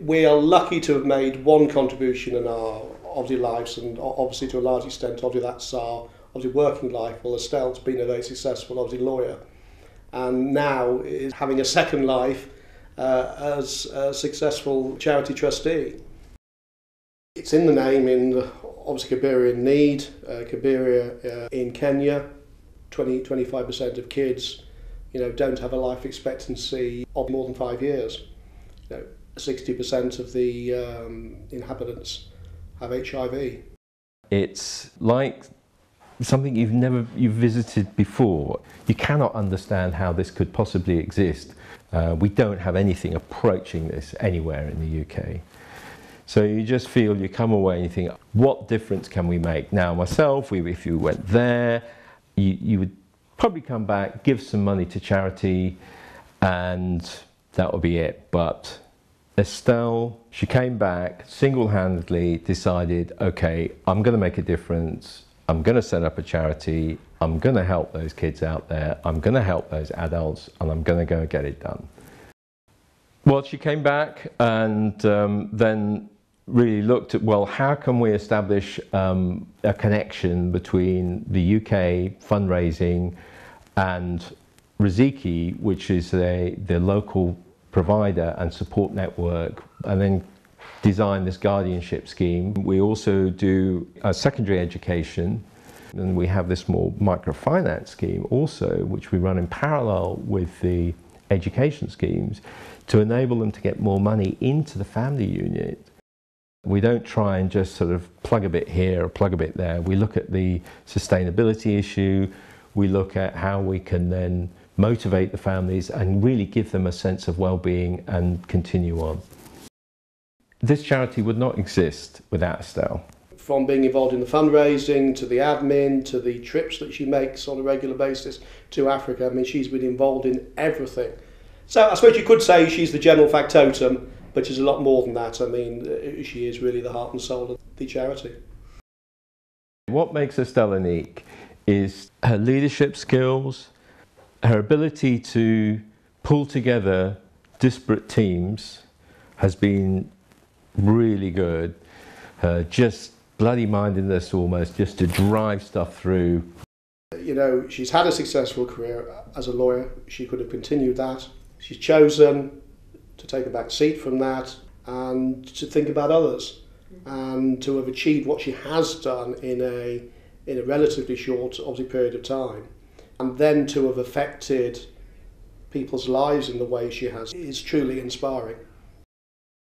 we are lucky to have made one contribution in our obviously lives, and obviously to a large extent, obviously that's our obviously working life. Well, Estelle's been a very successful obviously lawyer, and now is having a second life uh, as a successful charity trustee. It's in the name in obviously Kabiria in need, uh, uh, in Kenya, 20 25% of kids you know don't have a life expectancy of more than 5 years. You know, 60% of the um, inhabitants have HIV. It's like something you've never you've visited before. You cannot understand how this could possibly exist. Uh, we don't have anything approaching this anywhere in the UK. So you just feel you come away and you think, what difference can we make? Now, myself, we, if you went there, you, you would probably come back, give some money to charity, and that would be it. But Estelle, she came back single handedly, decided, okay, I'm going to make a difference. I'm going to set up a charity. I'm going to help those kids out there. I'm going to help those adults, and I'm going to go get it done. Well, she came back and um, then really looked at well, how can we establish um, a connection between the UK fundraising and Riziki, which is a, the local provider and support network, and then design this guardianship scheme. We also do a secondary education, and we have this more microfinance scheme also, which we run in parallel with the education schemes to enable them to get more money into the family unit. We don't try and just sort of plug a bit here or plug a bit there. We look at the sustainability issue, we look at how we can then motivate the families and really give them a sense of well-being and continue on. This charity would not exist without Estelle. From being involved in the fundraising to the admin to the trips that she makes on a regular basis to Africa, I mean, she's been involved in everything. So I suppose you could say she's the general factotum, but she's a lot more than that. I mean, uh, she is really the heart and soul of the charity. What makes Estelle unique is her leadership skills, her ability to pull together disparate teams has been really good. Her just bloody mindedness almost just to drive stuff through. You know, she's had a successful career as a lawyer. She could have continued that. She's chosen to take a back seat from that and to think about others and to have achieved what she has done in a in a relatively short obviously period of time and then to have affected people's lives in the way she has is truly inspiring.